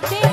sorteio.